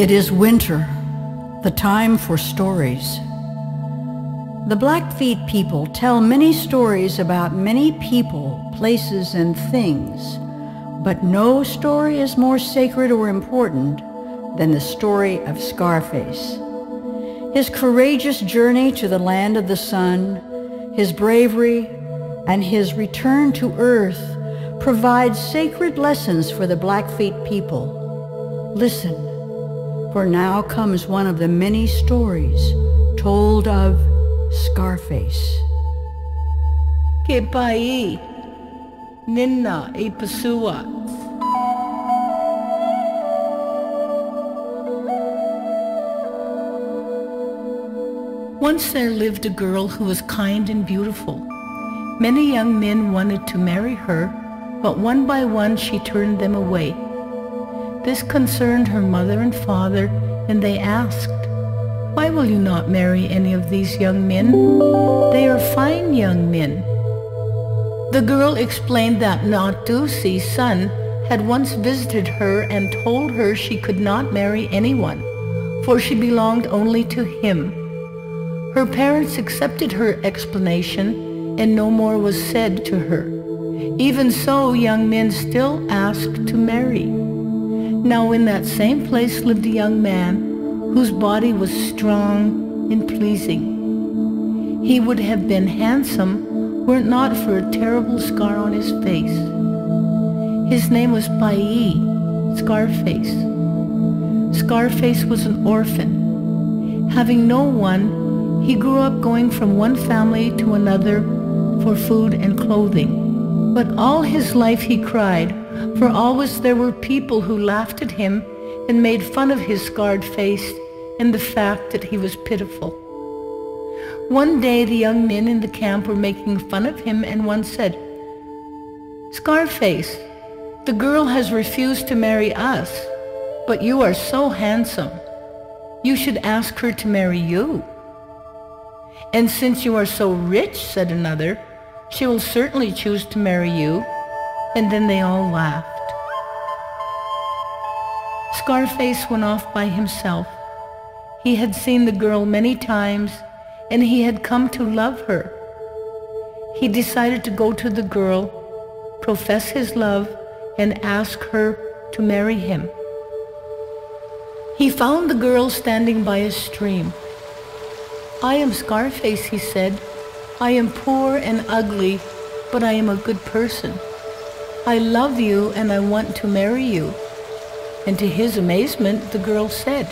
It is winter, the time for stories. The Blackfeet people tell many stories about many people, places, and things, but no story is more sacred or important than the story of Scarface. His courageous journey to the land of the sun, his bravery, and his return to earth provide sacred lessons for the Blackfeet people. Listen, for now comes one of the many stories told of Scarface. Ke pai Nina i pasua. Once there lived a girl who was kind and beautiful. Many young men wanted to marry her, but one by one she turned them away. This concerned her mother and father, and they asked, Why will you not marry any of these young men? They are fine young men. The girl explained that Natusi's son had once visited her and told her she could not marry anyone, for she belonged only to him. Her parents accepted her explanation and no more was said to her. Even so, young men still asked to marry. Now in that same place lived a young man whose body was strong and pleasing. He would have been handsome were it not for a terrible scar on his face. His name was Pai, Scarface. Scarface was an orphan. Having no one, he grew up going from one family to another for food and clothing. But all his life he cried, for always there were people who laughed at him and made fun of his scarred face and the fact that he was pitiful. One day the young men in the camp were making fun of him and one said, Scarface, the girl has refused to marry us, but you are so handsome. You should ask her to marry you. And since you are so rich, said another, she will certainly choose to marry you. And then they all laughed. Scarface went off by himself. He had seen the girl many times, and he had come to love her. He decided to go to the girl, profess his love, and ask her to marry him. He found the girl standing by a stream. I am Scarface, he said. I am poor and ugly, but I am a good person. I love you and I want to marry you. And to his amazement, the girl said,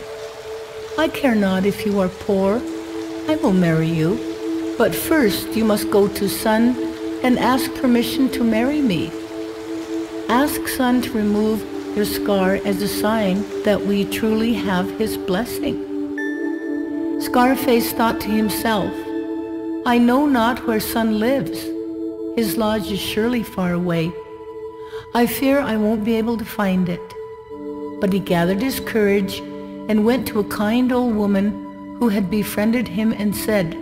I care not if you are poor. I will marry you. But first you must go to Sun and ask permission to marry me. Ask Sun to remove your scar as a sign that we truly have his blessing. Scarface thought to himself, I know not where Sun lives. His lodge is surely far away. I fear I won't be able to find it. But he gathered his courage and went to a kind old woman who had befriended him and said,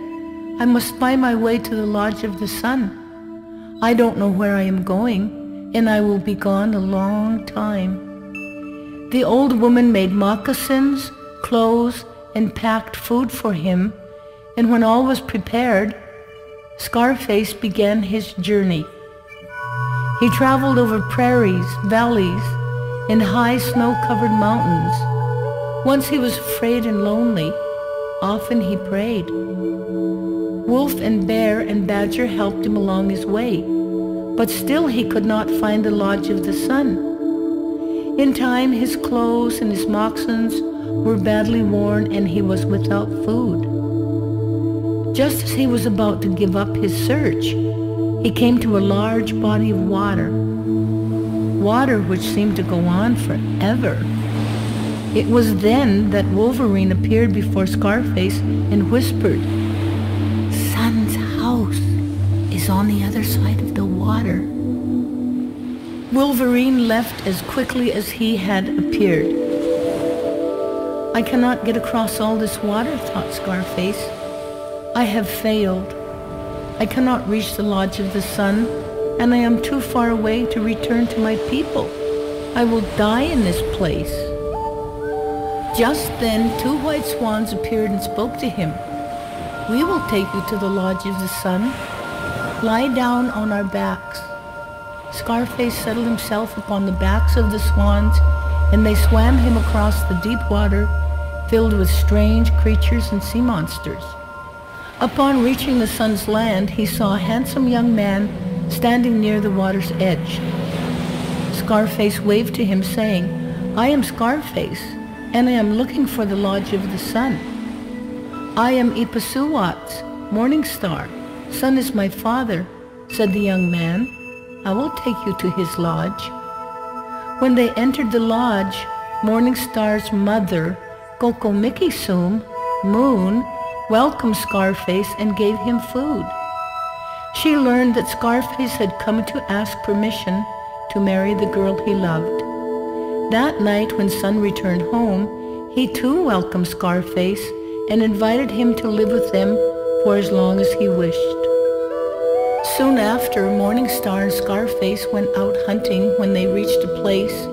I must find my way to the lodge of the sun. I don't know where I am going, and I will be gone a long time. The old woman made moccasins, clothes, and packed food for him, and when all was prepared, Scarface began his journey. He traveled over prairies, valleys, and high snow-covered mountains. Once he was afraid and lonely. Often he prayed. Wolf and bear and badger helped him along his way, but still he could not find the Lodge of the Sun. In time his clothes and his moccasins were badly worn and he was without food. Just as he was about to give up his search, he came to a large body of water. Water which seemed to go on forever. It was then that Wolverine appeared before Scarface and whispered, Sun's house is on the other side of the water. Wolverine left as quickly as he had appeared. I cannot get across all this water, thought Scarface. I have failed. I cannot reach the Lodge of the Sun, and I am too far away to return to my people. I will die in this place. Just then two white swans appeared and spoke to him. We will take you to the lodge of the sun. Lie down on our backs. Scarface settled himself upon the backs of the swans, and they swam him across the deep water filled with strange creatures and sea monsters. Upon reaching the sun's land, he saw a handsome young man standing near the water's edge. Scarface waved to him, saying, I am Scarface, and I am looking for the Lodge of the Sun. I am Ipasuwats, Morning Star. Sun is my father, said the young man. I will take you to his lodge. When they entered the lodge, Morning Star's mother, Kokomikisum, Moon, welcomed Scarface and gave him food. She learned that Scarface had come to ask permission to marry the girl he loved. That night when Sun returned home, he too welcomed Scarface and invited him to live with them for as long as he wished. Soon after, Morning Star and Scarface went out hunting when they reached a place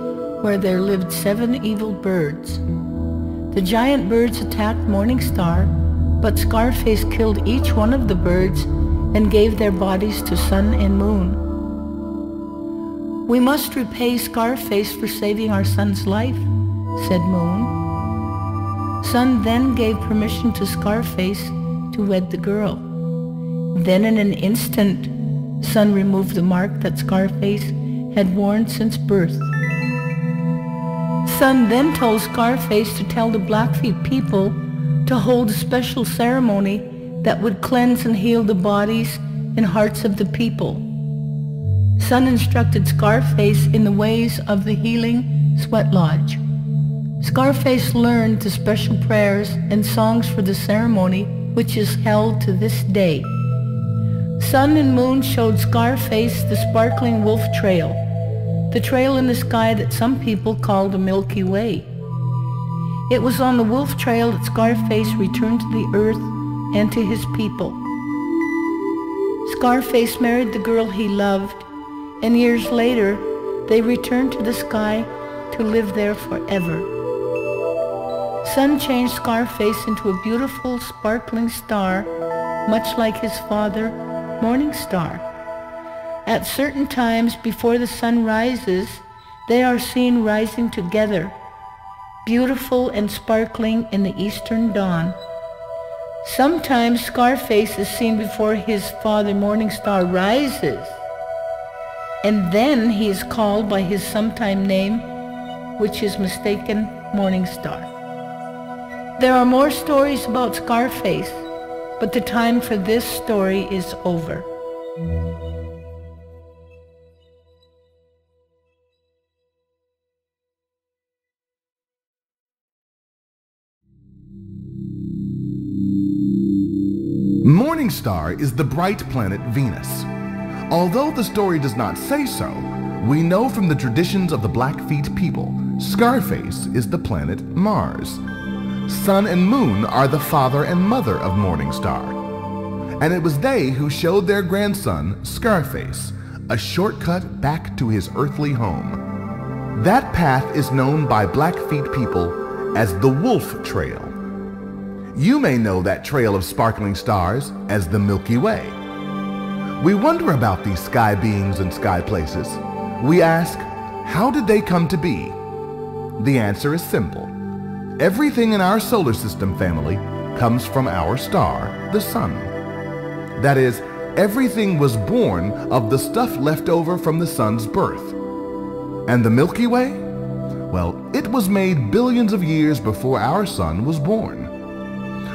where there lived seven evil birds. The giant birds attacked Morning Star, but Scarface killed each one of the birds and gave their bodies to Sun and Moon. We must repay Scarface for saving our son's life, said Moon. Sun then gave permission to Scarface to wed the girl. Then in an instant, Sun removed the mark that Scarface had worn since birth. Sun then told Scarface to tell the Blackfeet people to hold a special ceremony that would cleanse and heal the bodies and hearts of the people. Sun instructed Scarface in the ways of the healing sweat lodge. Scarface learned the special prayers and songs for the ceremony which is held to this day. Sun and Moon showed Scarface the sparkling wolf trail, the trail in the sky that some people call the Milky Way. It was on the wolf trail that Scarface returned to the earth and to his people. Scarface married the girl he loved, and years later they returned to the sky to live there forever. Sun changed Scarface into a beautiful, sparkling star, much like his father, Morning Star. At certain times before the sun rises, they are seen rising together, beautiful and sparkling in the eastern dawn. Sometimes Scarface is seen before his father Morning Star rises, and then he is called by his sometime name, which is mistaken Morning Star. There are more stories about Scarface, but the time for this story is over. Star is the bright planet Venus. Although the story does not say so, we know from the traditions of the Blackfeet people, Scarface is the planet Mars. Sun and Moon are the father and mother of Morning Star. And it was they who showed their grandson, Scarface, a shortcut back to his earthly home. That path is known by Blackfeet people as the Wolf Trail. You may know that trail of sparkling stars as the Milky Way. We wonder about these sky beings and sky places. We ask, how did they come to be? The answer is simple. Everything in our solar system family comes from our star, the sun. That is, everything was born of the stuff left over from the sun's birth. And the Milky Way? Well, it was made billions of years before our sun was born.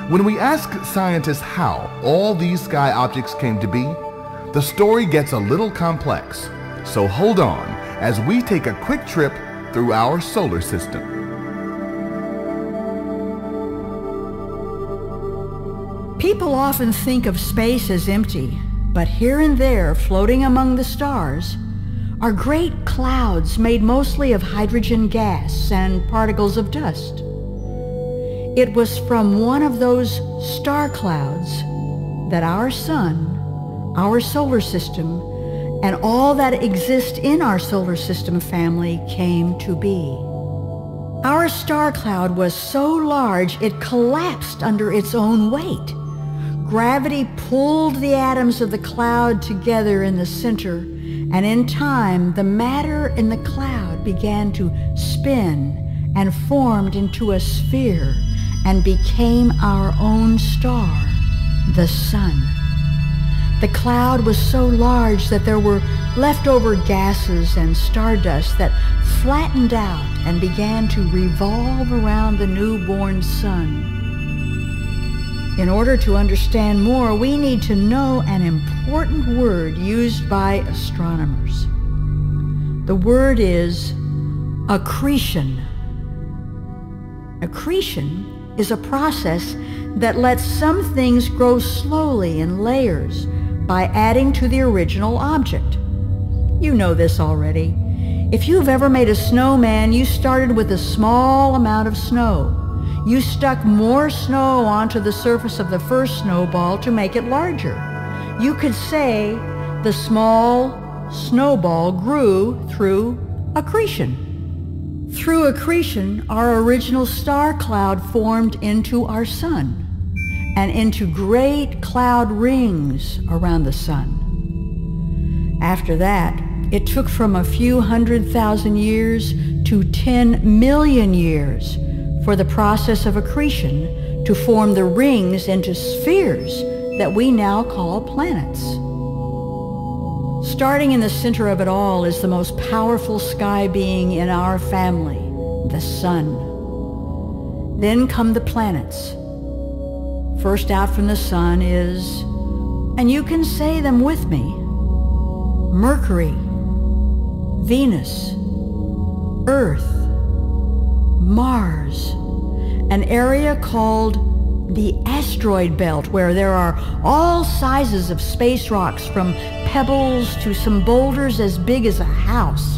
When we ask scientists how all these sky objects came to be, the story gets a little complex. So hold on as we take a quick trip through our solar system. People often think of space as empty, but here and there, floating among the stars, are great clouds made mostly of hydrogen gas and particles of dust. It was from one of those star clouds that our sun, our solar system, and all that exists in our solar system family came to be. Our star cloud was so large it collapsed under its own weight. Gravity pulled the atoms of the cloud together in the center, and in time the matter in the cloud began to spin and formed into a sphere and became our own star, the sun. The cloud was so large that there were leftover gases and stardust that flattened out and began to revolve around the newborn sun. In order to understand more, we need to know an important word used by astronomers. The word is accretion. Accretion is a process that lets some things grow slowly in layers by adding to the original object. You know this already. If you've ever made a snowman, you started with a small amount of snow. You stuck more snow onto the surface of the first snowball to make it larger. You could say the small snowball grew through accretion. Through accretion, our original star cloud formed into our sun and into great cloud rings around the sun. After that, it took from a few hundred thousand years to 10 million years for the process of accretion to form the rings into spheres that we now call planets. Starting in the center of it all is the most powerful sky being in our family, the sun. Then come the planets, First out from the sun is, and you can say them with me, Mercury, Venus, Earth, Mars, an area called the asteroid belt where there are all sizes of space rocks from pebbles to some boulders as big as a house.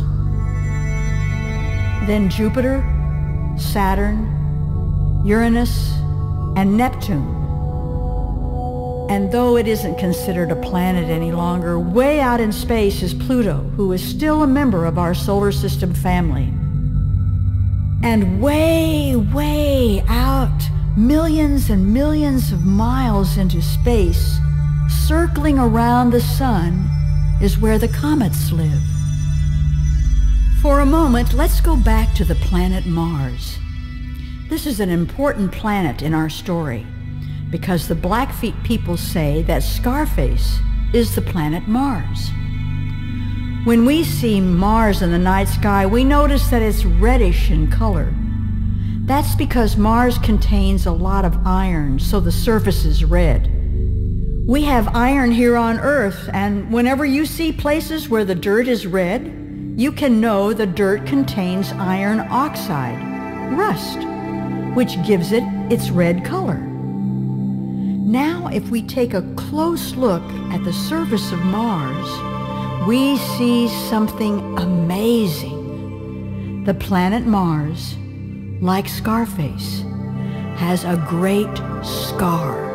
Then Jupiter, Saturn, Uranus, and Neptune and though it isn't considered a planet any longer, way out in space is Pluto, who is still a member of our solar system family. And way, way out, millions and millions of miles into space, circling around the sun, is where the comets live. For a moment, let's go back to the planet Mars. This is an important planet in our story because the Blackfeet people say that Scarface is the planet Mars. When we see Mars in the night sky, we notice that it's reddish in color. That's because Mars contains a lot of iron, so the surface is red. We have iron here on Earth, and whenever you see places where the dirt is red, you can know the dirt contains iron oxide, rust, which gives it its red color. Now, if we take a close look at the surface of Mars, we see something amazing. The planet Mars, like Scarface, has a great scar.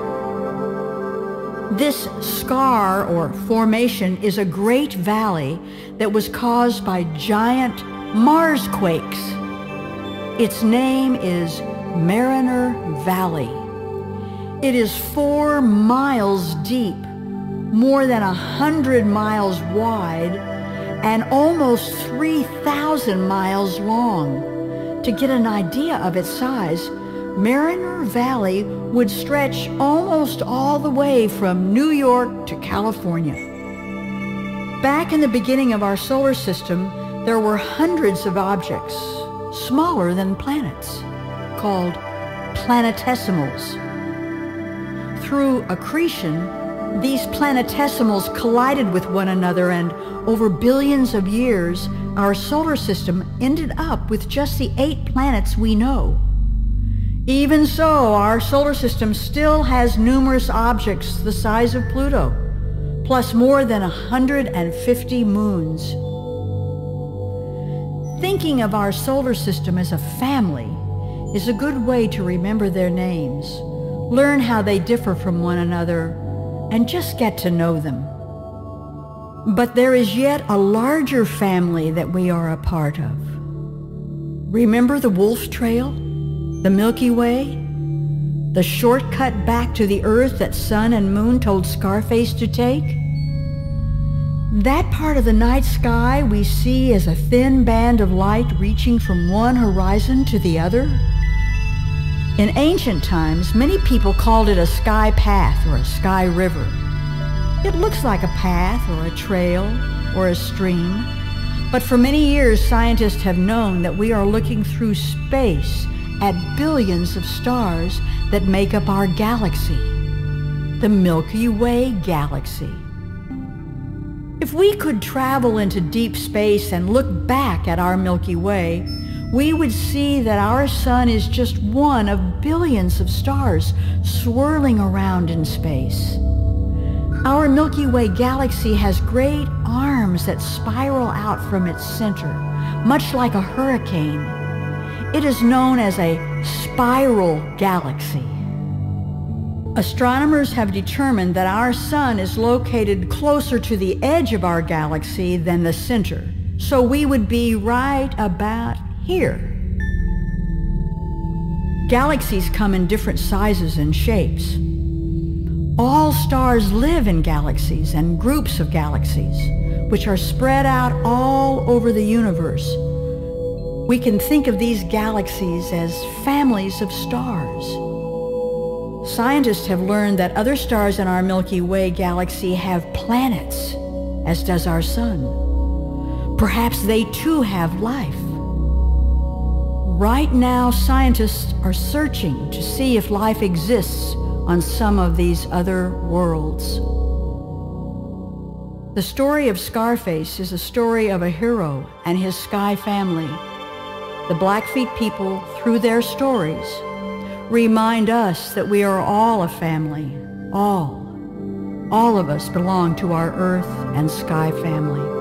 This scar or formation is a great valley that was caused by giant Mars quakes. Its name is Mariner Valley. It is four miles deep, more than a hundred miles wide, and almost 3,000 miles long. To get an idea of its size, Mariner Valley would stretch almost all the way from New York to California. Back in the beginning of our solar system, there were hundreds of objects, smaller than planets, called planetesimals. Through accretion, these planetesimals collided with one another and over billions of years, our solar system ended up with just the eight planets we know. Even so, our solar system still has numerous objects the size of Pluto, plus more than 150 moons. Thinking of our solar system as a family is a good way to remember their names learn how they differ from one another, and just get to know them. But there is yet a larger family that we are a part of. Remember the Wolf Trail? The Milky Way? The shortcut back to the Earth that Sun and Moon told Scarface to take? That part of the night sky we see as a thin band of light reaching from one horizon to the other? In ancient times, many people called it a sky path or a sky river. It looks like a path or a trail or a stream, but for many years scientists have known that we are looking through space at billions of stars that make up our galaxy, the Milky Way galaxy. If we could travel into deep space and look back at our Milky Way, we would see that our sun is just one of billions of stars swirling around in space. Our Milky Way galaxy has great arms that spiral out from its center, much like a hurricane. It is known as a spiral galaxy. Astronomers have determined that our sun is located closer to the edge of our galaxy than the center, so we would be right about here. Galaxies come in different sizes and shapes. All stars live in galaxies and groups of galaxies, which are spread out all over the universe. We can think of these galaxies as families of stars. Scientists have learned that other stars in our Milky Way galaxy have planets, as does our sun. Perhaps they too have life. Right now, scientists are searching to see if life exists on some of these other worlds. The story of Scarface is a story of a hero and his sky family. The Blackfeet people, through their stories, remind us that we are all a family. All. All of us belong to our earth and sky family.